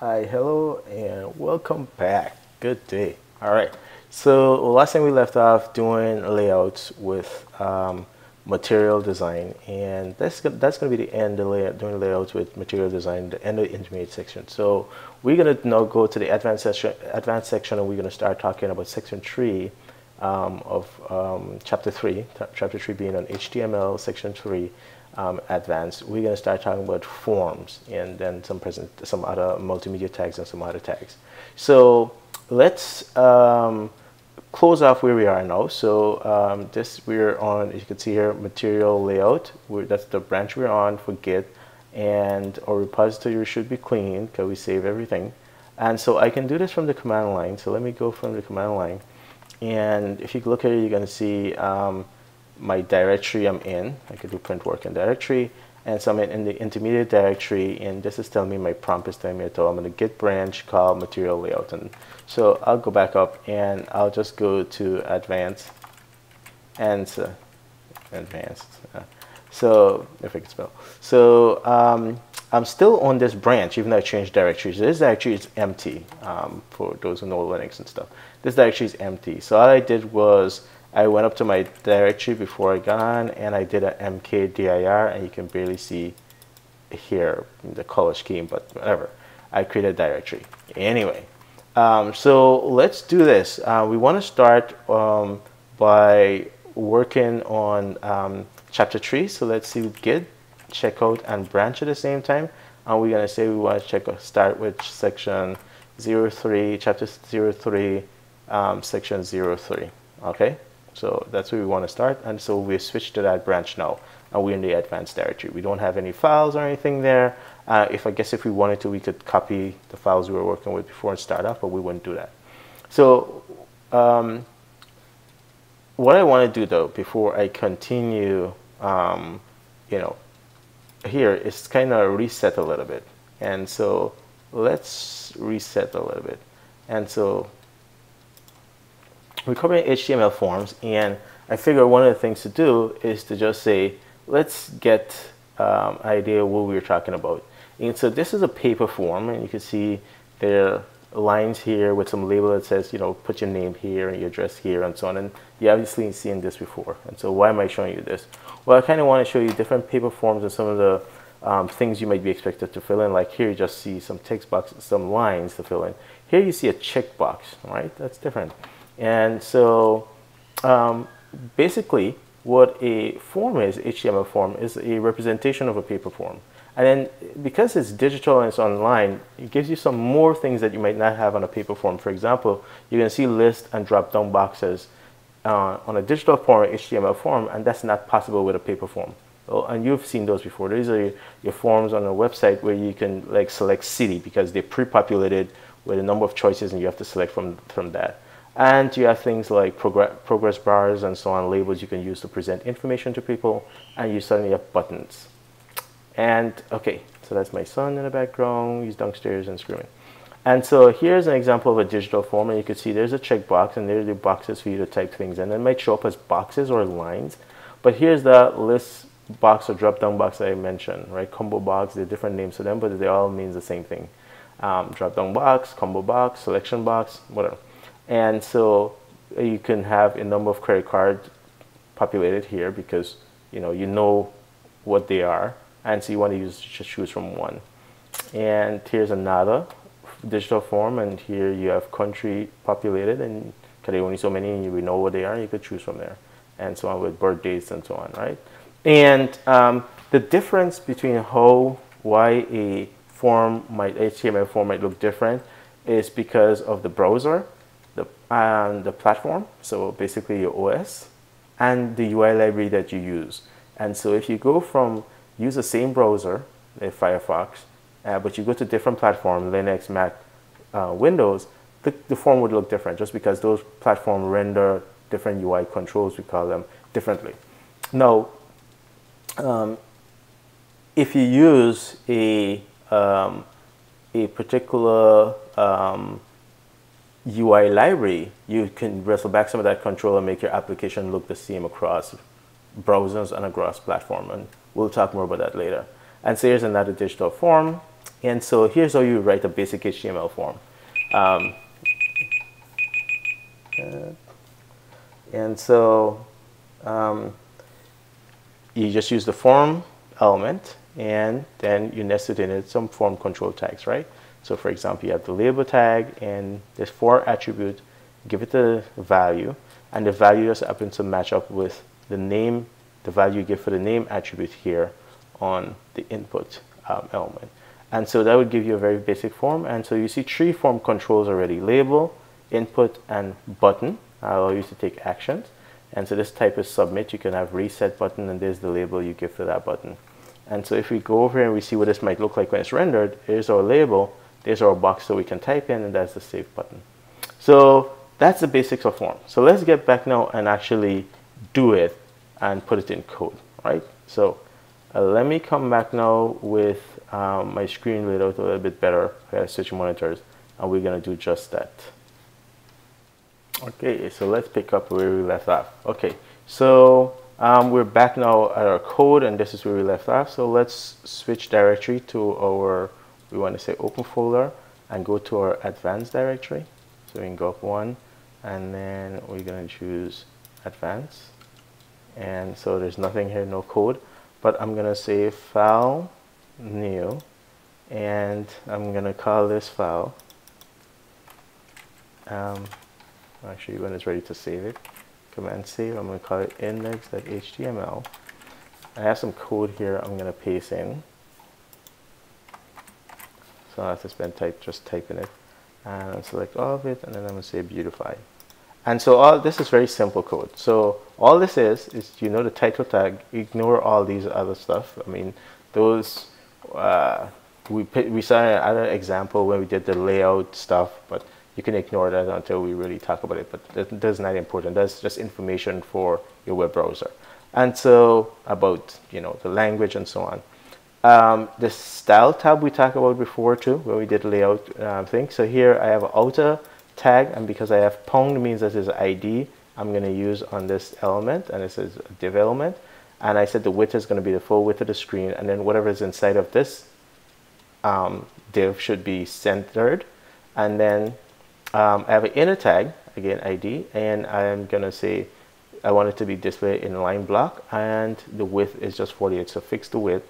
Hi, hello, and welcome back. Good day. All right. So last time we left off doing layouts with um, material design, and that's that's going to be the end of layout, doing layouts with material design, the end of the intermediate section. So we're going to now go to the advanced section, advanced section, and we're going to start talking about section three um, of um, chapter three. Chapter three being on HTML, section three um, advanced, we're going to start talking about forms and then some present, some other multimedia tags and some other tags. So let's um, close off where we are now. So um, this we're on, as you can see here, material layout. We're, that's the branch we're on for Git, and our repository should be clean because we save everything. And so I can do this from the command line. So let me go from the command line. And if you look at it, you're going to see um, my directory I'm in. I could do print work in directory. And so I'm in, the intermediate directory, and this is telling me my prompt is telling me to I'm going to git branch call material layout. And so I'll go back up and I'll just go to advanced and uh, advanced. Uh, so if I can spell. So um, I'm still on this branch, even though I changed directories. This directory is empty um, for those who know Linux and stuff. This directory is empty. So all I did was I went up to my directory before I got on and I did an mkdir and you can barely see here the color scheme, but whatever. I created a directory. Anyway, um, so let's do this. Uh, we want to start um, by working on um, chapter 3. So let's see git, checkout, and branch at the same time. And we're going to say we want to check start with section 03, chapter 03, um, section 03. Okay? So that's where we want to start. And so we've switched to that branch now. And we're in the advanced directory. We don't have any files or anything there. Uh, if I guess if we wanted to, we could copy the files we were working with before and start off, but we wouldn't do that. So um, what I want to do though, before I continue, um, you know, here is kind of reset a little bit. And so let's reset a little bit. And so we're covering HTML forms, and I figure one of the things to do is to just say, let's get um, idea what we were talking about. And so this is a paper form, and you can see there are lines here with some label that says, you know, put your name here and your address here and so on. And you obviously seen this before. And so why am I showing you this? Well, I kind of want to show you different paper forms and some of the um, things you might be expected to fill in. Like here, you just see some text box, some lines to fill in. Here you see a checkbox, right? That's different. And so um, basically what a form is, HTML form, is a representation of a paper form. And then because it's digital and it's online, it gives you some more things that you might not have on a paper form. For example, you can see list and drop down boxes uh, on a digital form, HTML form, and that's not possible with a paper form. Well, and you've seen those before. These are your, your forms on a website where you can like select city because they're pre-populated with a number of choices and you have to select from, from that. And you have things like progress, progress bars and so on, labels you can use to present information to people. And you suddenly have buttons. And okay, so that's my son in the background. He's downstairs and screaming. And so here's an example of a digital form. And you can see there's a checkbox and there's the boxes for you to type things in. It might show up as boxes or lines. But here's the list box or drop down box that I mentioned, right? Combo box, there are different names for them, but they all mean the same thing. Um, drop down box, combo box, selection box, whatever. And so uh, you can have a number of credit cards populated here because you know you know what they are, and so you want to use just choose from one. And here's another digital form, and here you have country populated, and there are only so many, and you know what they are, you could choose from there, and so on with birth dates and so on, right? And um, the difference between how why a form might HTML form might look different is because of the browser the, and the platform, so basically your OS, and the UI library that you use. And so if you go from, use the same browser, like Firefox, uh, but you go to different platform, Linux, Mac, uh, Windows, the, the form would look different just because those platforms render different UI controls, we call them, differently. Now, um, if you use a, um, a particular um, UI library, you can wrestle back some of that control and make your application look the same across browsers and across platform. And we'll talk more about that later. And so here's another digital form. And so here's how you write a basic HTML form. Um, and so um, you just use the form element and then you nest it in it some form control tags, right? So for example, you have the label tag and there's for attributes, give it the value and the value just happens to match up with the name, the value you give for the name attribute here on the input um, element. And so that would give you a very basic form. And so you see three form controls already, label, input, and button I allow you to take actions. And so this type is submit. You can have reset button and there's the label you give to that button. And so if we go over here and we see what this might look like when it's rendered, here's our label, there's our box so we can type in and that's the save button. So that's the basics of form. So let's get back now and actually do it and put it in code, right? So uh, let me come back now with um, my screen laid out a little bit better. I have switch monitors and we're gonna do just that. Okay, so let's pick up where we left off. Okay, so um, we're back now at our code and this is where we left off. So let's switch directory to our, we want to say open folder and go to our advanced directory. So we can go up one and then we're going to choose advanced. And so there's nothing here, no code, but I'm going to say file new and I'm going to call this file um, actually when it's ready to save it command save I'm going to call it index.html I have some code here I'm going to paste in so I have to spend type just typing it and select all of it and then I'm going to say beautify and so all this is very simple code so all this is is you know the title tag ignore all these other stuff I mean those uh, we we saw another example when we did the layout stuff but you can ignore that until we really talk about it, but that's not important. That's just information for your web browser. And so about, you know, the language and so on. Um, the style tab we talked about before too, where we did layout uh, thing. So here I have an outer tag, and because I have pound means that is ID, I'm going to use on this element, and this is div element. And I said the width is going to be the full width of the screen, and then whatever is inside of this um, div should be centered. And then um, I have an inner tag, again ID, and I'm gonna say I want it to be displayed in line block and the width is just 48, so fix the width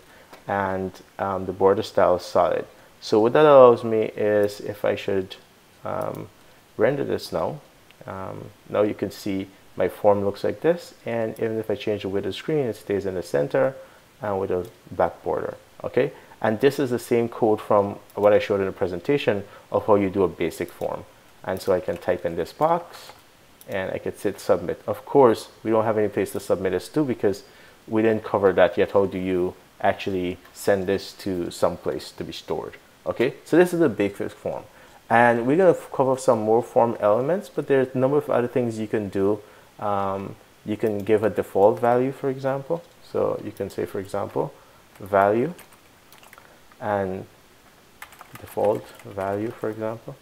and um, the border style is solid. So what that allows me is if I should um, render this now, um, now you can see my form looks like this and even if I change the width of the screen it stays in the center and with a back border okay and this is the same code from what I showed in the presentation of how you do a basic form and so I can type in this box and I could hit submit. Of course, we don't have any place to submit this to because we didn't cover that yet. How do you actually send this to some place to be stored? Okay, so this is a basic form. And we're to cover some more form elements, but there's a number of other things you can do. Um, you can give a default value, for example. So you can say, for example, value and default value, for example.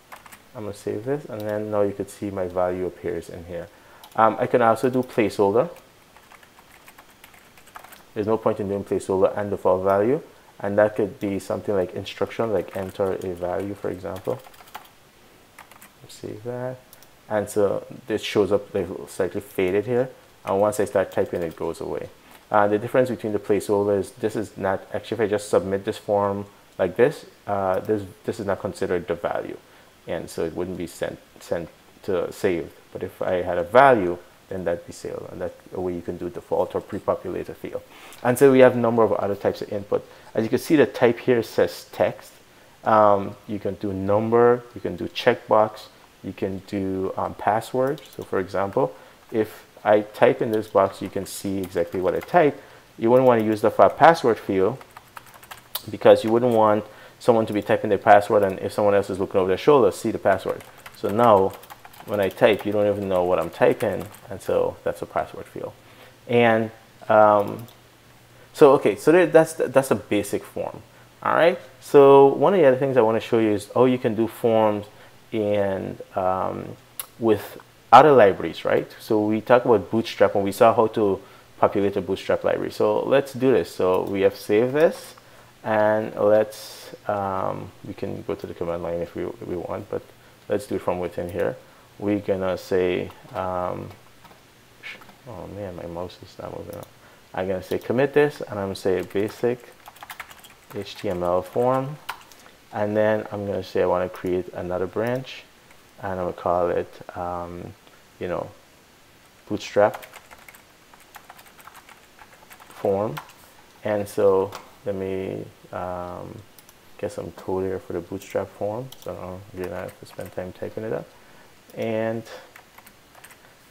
I'm to save this and then now you can see my value appears in here. Um, I can also do placeholder. There's no point in doing placeholder and default value and that could be something like instruction like enter a value for example. Save that and so this shows up like slightly faded here and once I start typing it goes away. Uh, the difference between the placeholder is this is not actually if I just submit this form like this, uh, this this is not considered the value and so it wouldn't be sent sent to saved. But if I had a value, then that'd be saved, and that way you can do default or pre-populate a field. And so we have a number of other types of input. As you can see, the type here says text. Um, you can do number, you can do checkbox, you can do um, password. So for example, if I type in this box, you can see exactly what I type. You wouldn't want to use the password field because you wouldn't want someone to be typing their password and if someone else is looking over their shoulder, see the password. So now when I type, you don't even know what I'm typing, and so that's a password field. And um, so, okay, so there, that's, that's a basic form. All right, so one of the other things I want to show you is, oh, you can do forms and um, with other libraries, right? So we talked about Bootstrap and we saw how to populate a Bootstrap library. So let's do this. So we have saved this and let's um, we can go to the command line if we, if we want but let's do it from within here we're gonna say um, oh man my mouse is not moving up. I'm gonna say commit this and I'm gonna say basic HTML form. And then I'm gonna say I want to create another branch and I'm gonna call it um, you know bootstrap form. And so let me um, get some code here for the bootstrap form. So I don't really have to spend time typing it up and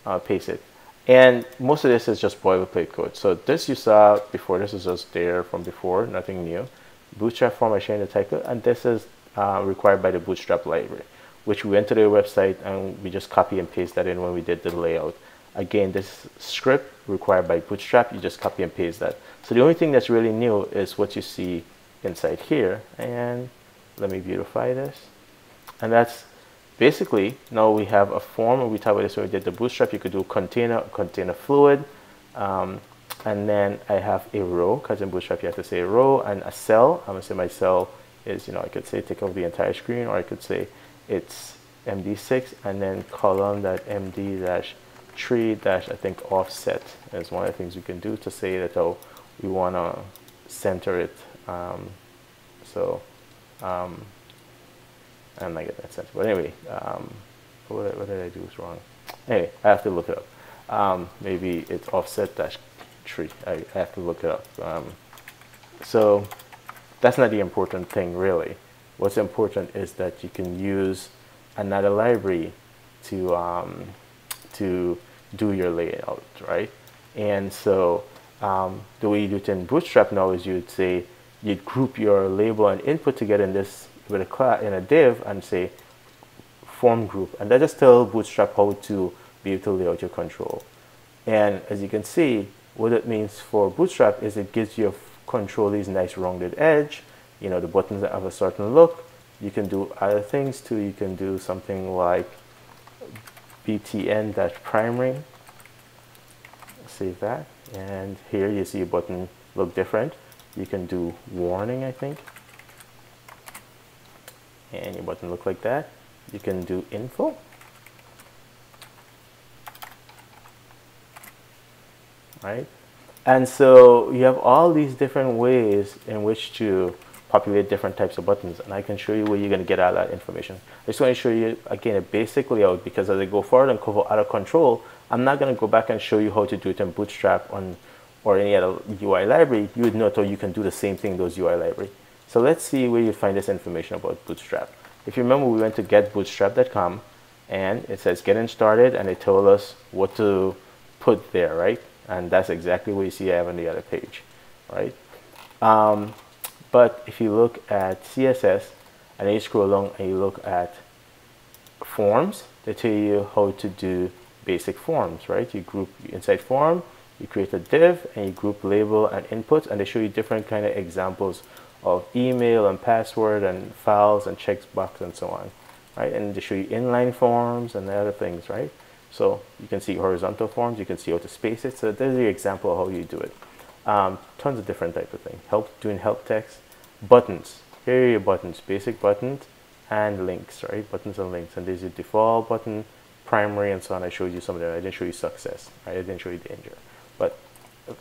uh, paste it. And most of this is just boilerplate code. So this you saw before. This is just there from before nothing new. Bootstrap form I showed you the type and this is uh, required by the bootstrap library which we went to their website and we just copy and paste that in when we did the layout. Again this script required by bootstrap you just copy and paste that. So the only thing that's really new is what you see inside here and let me beautify this. And that's basically now we have a form we talked about this when we did the bootstrap. You could do container container fluid um, and then I have a row. Because in bootstrap you have to say row and a cell. I'm gonna say my cell is you know I could say take over the entire screen or I could say it's MD6 and then column that MD dash 3 dash I think offset is one of the things we can do to say that oh we want to center it um, so um, I'm not getting that sense. But anyway um, what, what, did I do wrong? Anyway I have to look it up. Um, maybe it's offset dash tree. I, I, have to look it up. Um, so that's not the important thing really. What's important is that you can use another library to um, to do your layout, right? And so um, the way you do it in Bootstrap now is you'd say you'd group your label and input together in this with a class in a div and say form group, and that just tells Bootstrap how to be able to lay out your control. And as you can see, what it means for Bootstrap is it gives your control these nice rounded edge. You know, the buttons that have a certain look. You can do other things too. You can do something like btn-primary. Save that. And here you see a button look different. You can do warning, I think. And your button look like that. You can do info. Right? And so you have all these different ways in which to populate different types of buttons and I can show you where you're going to get all that information. I just want to show you again a basic layout because as I go forward and cover out of control I'm not going to go back and show you how to do it in Bootstrap on or any other UI library. You would know how you can do the same thing those UI library. So let's see where you find this information about Bootstrap. If you remember we went to getbootstrap.com and it says getting started and it told us what to put there right and that's exactly what you see I have on the other page right um, but if you look at CSS and you scroll along and you look at forms, they tell you how to do basic forms, right? You group inside form, you create a div and you group label and input and they show you different kind of examples of email and password and files and checkbox and so on, right? And to show you inline forms and the other things, right? So you can see horizontal forms, you can see how to space it. So there's the example of how you do it. Um, tons of different type of thing. Help doing help text, buttons. Here are your buttons, basic buttons and links, right? Buttons and links. And there's your default button, primary and so on. I showed you some of them. I didn't show you success. Right? I didn't show you danger. But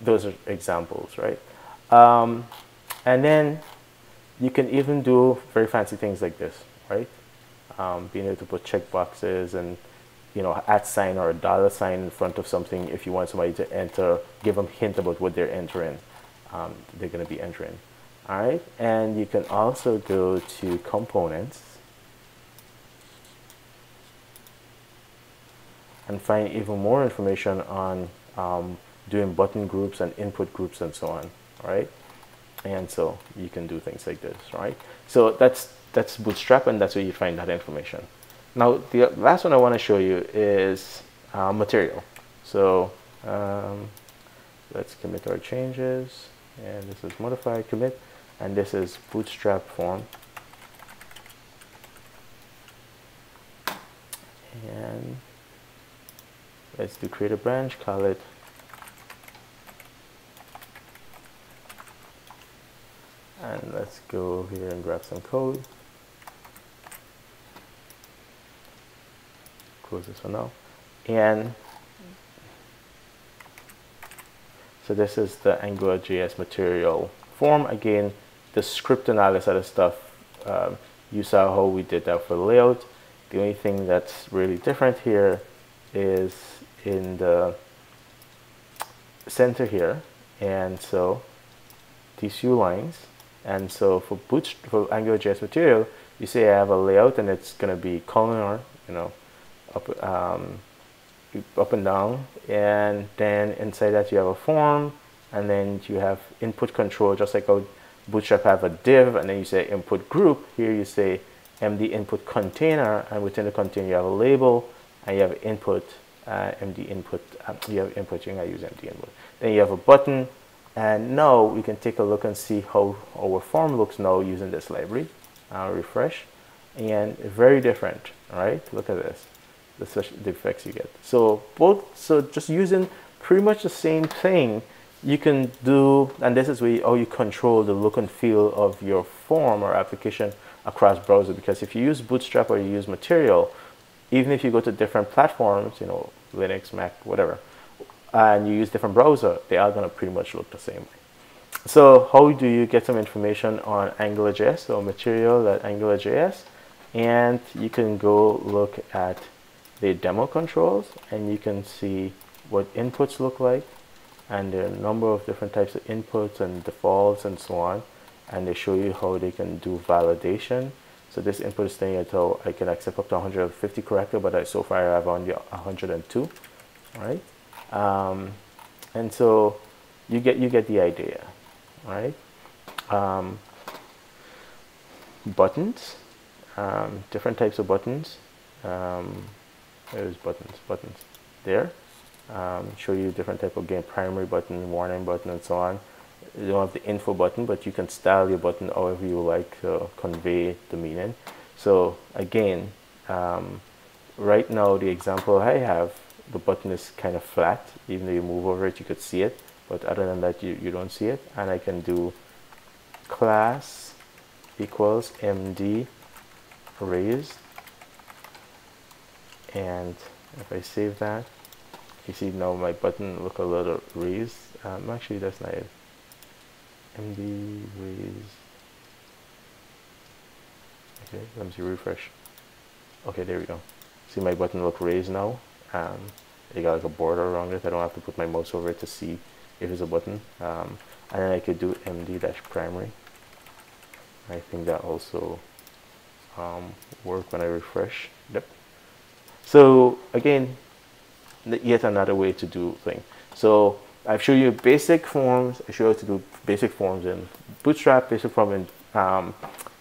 those are examples, right? Um, and then you can even do very fancy things like this, right? Um, being able to put checkboxes and you know, at sign or a dollar sign in front of something if you want somebody to enter, give them hint about what they're entering, um, they're going to be entering. All right, and you can also go to components and find even more information on um, doing button groups and input groups and so on, right? And so you can do things like this, right? So that's that's Bootstrap, and that's where you find that information. Now, the last one I want to show you is uh, material. So um, let's commit our changes, and this is modify commit and this is bootstrap form and let's do create a branch call it and let's go here and grab some code. Close this for now. And so this is the AngularJS material form. Again, the script analysis of the stuff, um, you saw how we did that for the layout. The only thing that's really different here is in the center here. And so these few lines. And so for boot for AngularJS material, you say I have a layout and it's going to be columnar, you know, up, um, up and down. And then inside that you have a form and then you have input control, just like how Bootstrap have a div and then you say input group. Here you say MD input container and within the container you have a label and you have input, uh, MD input, uh, you have input, you're to use MD input. Then you have a button and now we can take a look and see how our form looks now using this library. I'll refresh. And very different, right? Look at this, the, effects you get. So both, so just using pretty much the same thing, you can do, and this is where you, how you control the look and feel of your form or application across browser. Because if you use Bootstrap or you use Material, even if you go to different platforms, you know, Linux, Mac, whatever, and you use different browser, they are going to pretty much look the same. So how do you get some information on AngularJS or material at AngularJS? And you can go look at the demo controls and you can see what inputs look like and there are a number of different types of inputs and defaults and so on and they show you how they can do validation so this input is saying until I can accept up to 150 character but I, so far I have only 102 right um, and so you get you get the idea, right? Um, buttons, um, different types of buttons. Um, there's buttons, buttons there. Um, show you different type of game, primary button, warning button, and so on. You don't have the info button, but you can style your button however you like to convey the meaning. So again, um, right now the example I have the button is kind of flat. Even though you move over it you could see it. But other than that you, you don't see it. And I can do class equals md raised. And if I save that you see now my button look a little raised. Um, actually that's not it. Md raised. Okay let me see refresh. Okay there we go. See my button look raised now um, it got like a border around it. I don't have to put my mouse over it to see if it's a button. Um, and then I could do md-primary I think that also um, work when I refresh. Yep. So again, yet another way to do things. So I've shown you basic forms. I show you how to do basic forms in Bootstrap, basic form in um,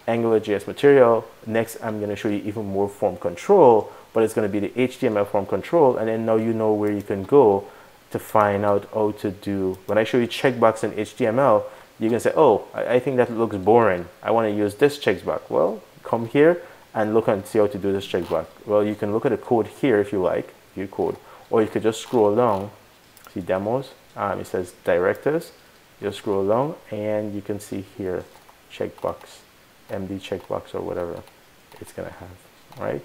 AngularJS material. Next, I'm going to show you even more form control but it's going to be the HTML form control and then now you know where you can go to find out how to do. When I show you checkbox in HTML you can say oh I, I think that looks boring. I want to use this checkbox. Well come here and look and see how to do this checkbox. Well you can look at the code here if you like view code or you could just scroll down see demos. Um, it says directives. You scroll along and you can see here checkbox MD checkbox or whatever it's gonna have right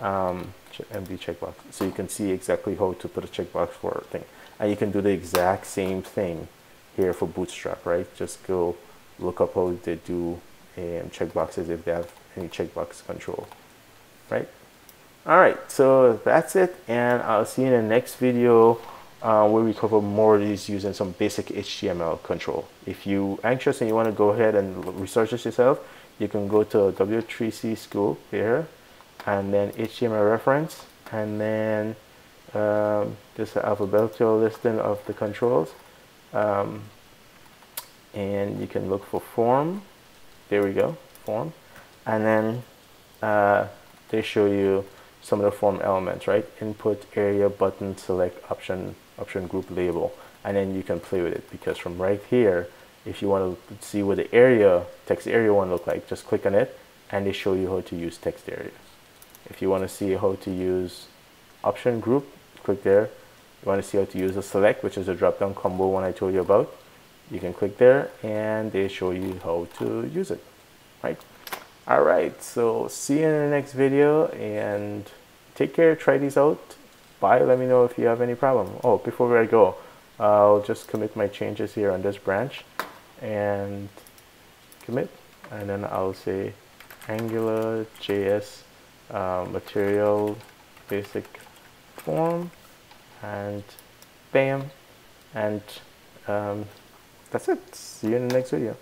um, MD checkbox. So you can see exactly how to put a checkbox for a thing. And you can do the exact same thing here for Bootstrap, right? Just go look up how they do um, checkboxes if they have any checkbox control, right? All right, so that's it. And I'll see you in the next video uh, where we cover more of these using some basic HTML control. If you anxious and you want to go ahead and research this yourself, you can go to W3C School here and then HTML reference. And then um, just an alphabetical listing of the controls. Um, and you can look for form. There we go form. And then uh, they show you some of the form elements right? Input area button select option option group label. And then you can play with it because from right here if you want to see what the area text area one look like just click on it and they show you how to use text area if you want to see how to use option group, click there. You want to see how to use a select, which is a drop-down combo one I told you about. You can click there and they show you how to use it. right? All right, so see you in the next video and take care, try these out. Bye, let me know if you have any problem. Oh, before I go, I'll just commit my changes here on this branch and commit and then I'll say angular js uh, material basic form and bam and um, that's it. See you in the next video